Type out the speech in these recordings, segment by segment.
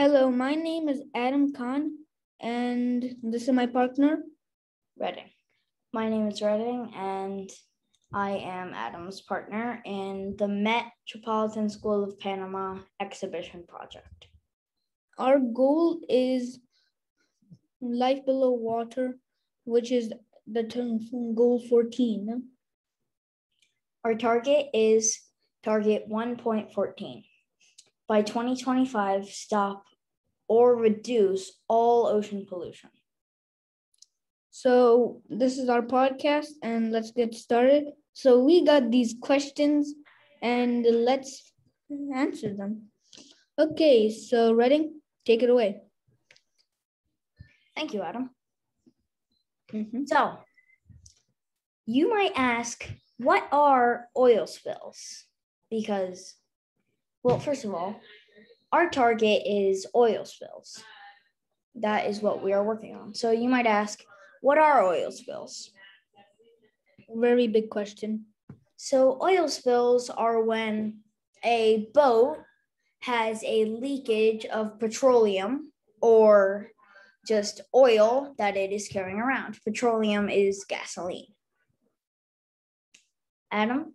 Hello, my name is Adam Khan, and this is my partner. Redding. My name is Redding, and I am Adam's partner in the Metropolitan School of Panama exhibition project. Our goal is life below water, which is the term goal 14. Our target is target 1.14. By 2025, stop or reduce all ocean pollution. So, this is our podcast, and let's get started. So, we got these questions, and let's answer them. Okay, so Redding, take it away. Thank you, Adam. Mm-hmm. So, you might ask, what are oil spills? Because, well, first of all, our target is oil spills. That is what we are working on. So, you might ask, what are oil spills? Very big question. So, oil spills are when a boat has a leakage of petroleum or just oil that it is carrying around. Petroleum is gasoline. Adam?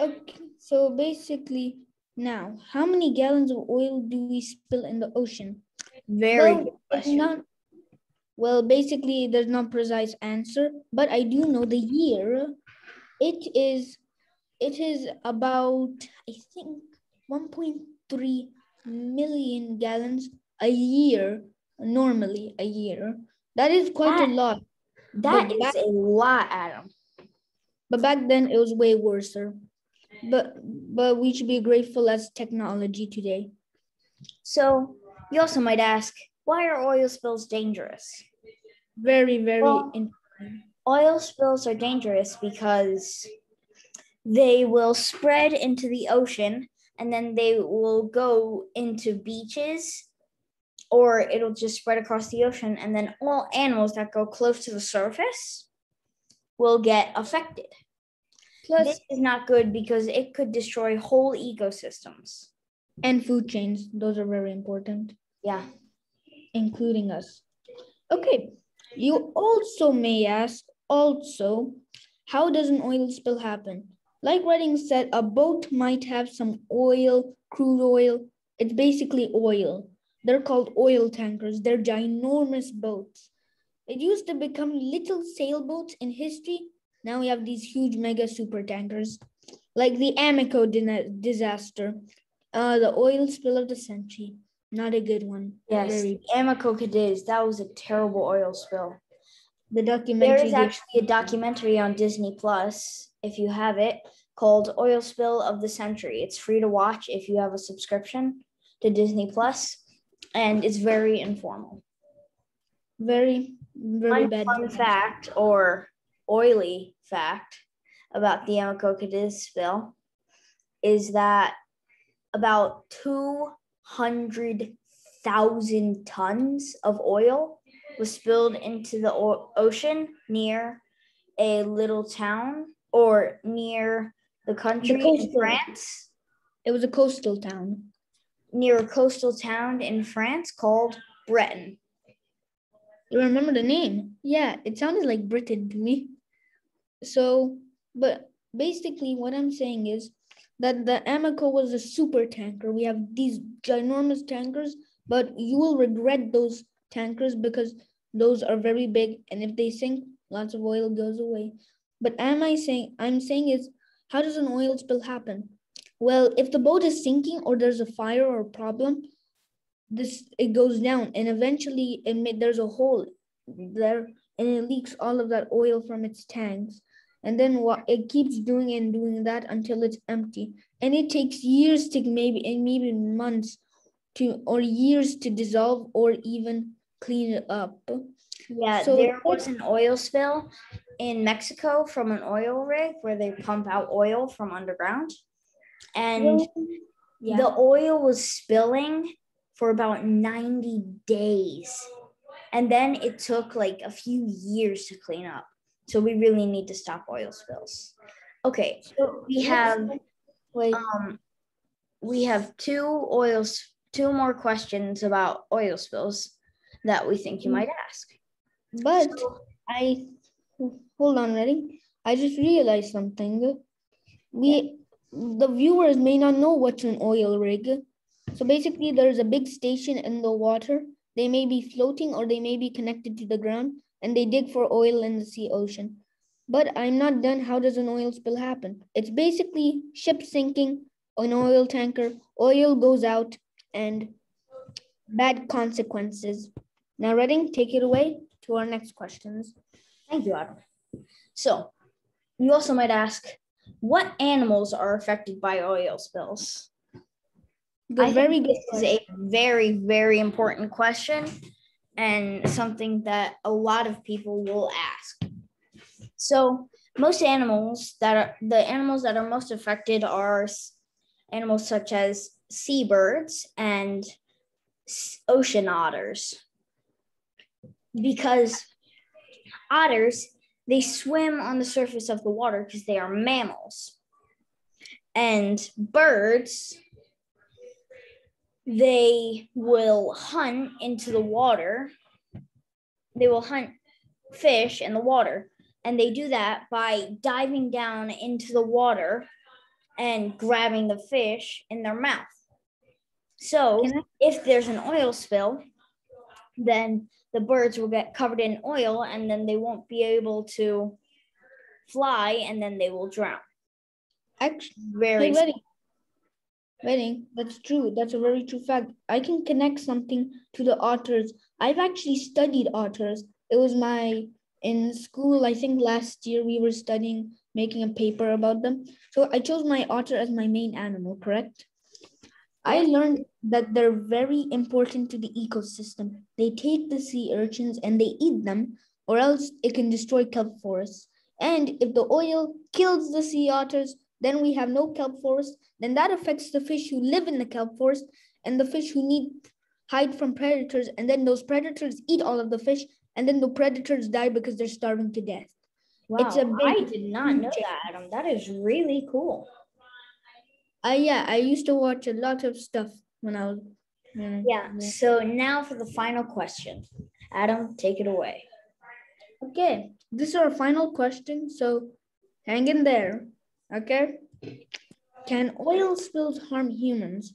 Okay, so basically, now, how many gallons of oil do we spill in the ocean? Very well, good question. Not, well, basically, there's no precise answer, but I do know the year. It is, it is about, I think, 1.3 million gallons a year, normally a year. That is quite that, a lot. That but is back, a lot, Adam. But back then it was way worse. But but we should be grateful as technology today. So you also might ask, why are oil spills dangerous? Very, very well, Oil spills are dangerous because they will spread into the ocean and then they will go into beaches or it'll just spread across the ocean and then all animals that go close to the surface will get affected. Plus, this is not good because it could destroy whole ecosystems. And food chains, those are very important. Yeah. Including us. Okay, you also may ask, also, how does an oil spill happen? Like Redding said, a boat might have some oil, crude oil. It's basically oil. They're called oil tankers. They're ginormous boats. It used to become little sailboats in history. Now we have these huge mega super tankers, like the Amoco disaster, uh, the oil spill of the century. Not a good one. Yes, Very Amoco Cadiz. That was a terrible oil spill. The documentary. There is actually a documentary on Disney Plus, if you have it, called Oil Spill of the Century. It's free to watch if you have a subscription to Disney Plus and it's very informal. Very, very One bad. Fun fact or oily fact about the Amoco Cadiz spill is that about 200,000 tons of oil was spilled into the o- ocean near a little town or near the country the in France. It was a coastal town near a coastal town in France called Breton. You remember the name? Yeah, it sounded like Britain to me. So, but basically, what I'm saying is that the Amoco was a super tanker. We have these ginormous tankers, but you will regret those tankers because those are very big, and if they sink, lots of oil goes away. But am I saying I'm saying is how does an oil spill happen? Well, if the boat is sinking or there's a fire or a problem, this it goes down and eventually it, there's a hole there and it leaks all of that oil from its tanks. And then what it keeps doing and doing that until it's empty. And it takes years to maybe and maybe months to or years to dissolve or even clean it up. Yeah, so there was an oil spill in Mexico from an oil rig where they pump out oil from underground and yeah. the oil was spilling for about 90 days. And then it took like a few years to clean up. So we really need to stop oil spills. Okay, so we have um we have two oil two more questions about oil spills that we think you Mm. might ask. But I hold on, ready? I just realized something. We the viewers may not know what's an oil rig. So basically, there's a big station in the water. They may be floating or they may be connected to the ground, and they dig for oil in the sea ocean. But I'm not done. How does an oil spill happen? It's basically ship sinking, an oil tanker, oil goes out, and bad consequences. Now, Redding, take it away to our next questions. Thank you, Adam. So, you also might ask, what animals are affected by oil spills? Good, I very good. This is a very, very important question and something that a lot of people will ask. So, most animals that are the animals that are most affected are animals such as seabirds and ocean otters. Because otters, they swim on the surface of the water because they are mammals. And birds, they will hunt into the water. They will hunt fish in the water. And they do that by diving down into the water and grabbing the fish in their mouth. So, if there's an oil spill, then the birds will get covered in oil and then they won't be able to fly and then they will drown. Actually, Very hey, Redding, that's true. That's a very true fact. I can connect something to the otters. I've actually studied otters. It was my in school. I think last year we were studying making a paper about them. So I chose my otter as my main animal. Correct. I learned that they're very important to the ecosystem. They take the sea urchins and they eat them, or else it can destroy kelp forests. And if the oil kills the sea otters, then we have no kelp forest. Then that affects the fish who live in the kelp forest and the fish who need hide from predators. And then those predators eat all of the fish, and then the predators die because they're starving to death. Wow, It's a big I did not know that, Adam. That is really cool. Uh, yeah, I used to watch a lot of stuff when I was. Yeah. So now for the final question. Adam, take it away. Okay, this is our final question. So hang in there. Okay. Can oil spills harm humans?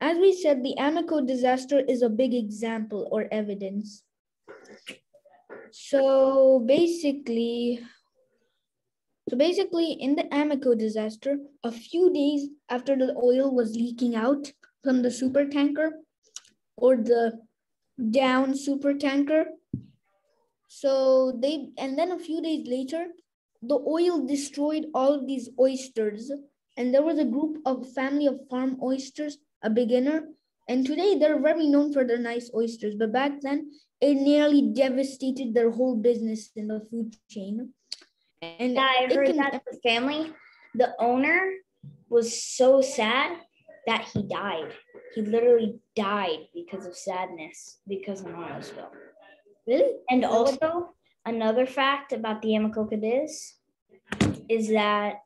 As we said, the Amoco disaster is a big example or evidence. So basically, so basically, in the Amoco disaster, a few days after the oil was leaking out from the super tanker or the down super tanker, so they, and then a few days later, the oil destroyed all of these oysters. And there was a group of family of farm oysters, a beginner. And today they're very known for their nice oysters. But back then, it nearly devastated their whole business in the food chain. And Yeah, I heard can- that the family, the owner was so sad that he died. He literally died because of sadness because of an oil spill. Really? And Is that what- also, another fact about the Amacoca is, is that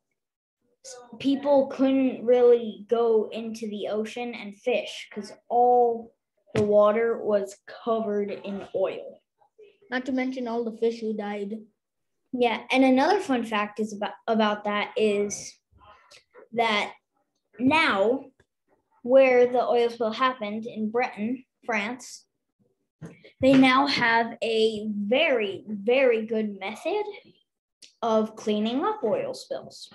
people couldn't really go into the ocean and fish because all the water was covered in oil. Not to mention all the fish who died. Yeah, and another fun fact is about about that is that now where the oil spill happened in Britain, France, they now have a very very good method of cleaning up oil spills.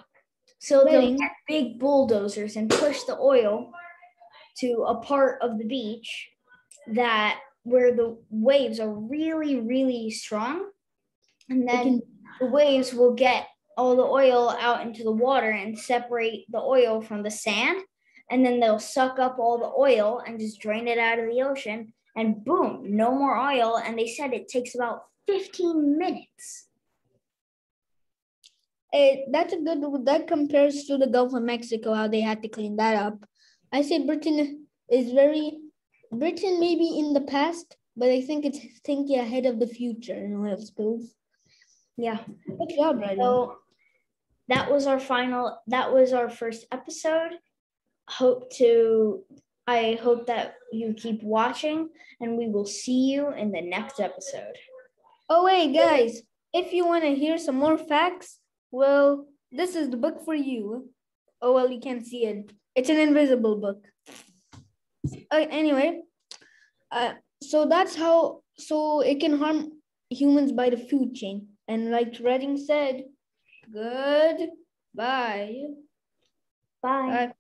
So they'll Really? get big bulldozers and push the oil to a part of the beach that where the waves are really really strong and then the waves will get all the oil out into the water and separate the oil from the sand and then they'll suck up all the oil and just drain it out of the ocean and boom no more oil and they said it takes about 15 minutes Eh, that's a good that compares to the Gulf of Mexico, how they had to clean that up. I say Britain is very Britain maybe in the past, but I think it's thinking ahead of the future in oil spills. yeah Good job, Ryder. so that was our final that was our first episode hope to I hope that you keep watching, and we will see you in the next episode. Oh, wait, guys, if you want to hear some more facts, well, this is the book for you. Oh, well, you can't see it. It's an invisible book. Uh, anyway, uh, so that's how, so it can harm humans by the food chain. And like Redding said, good. Bye. Bye.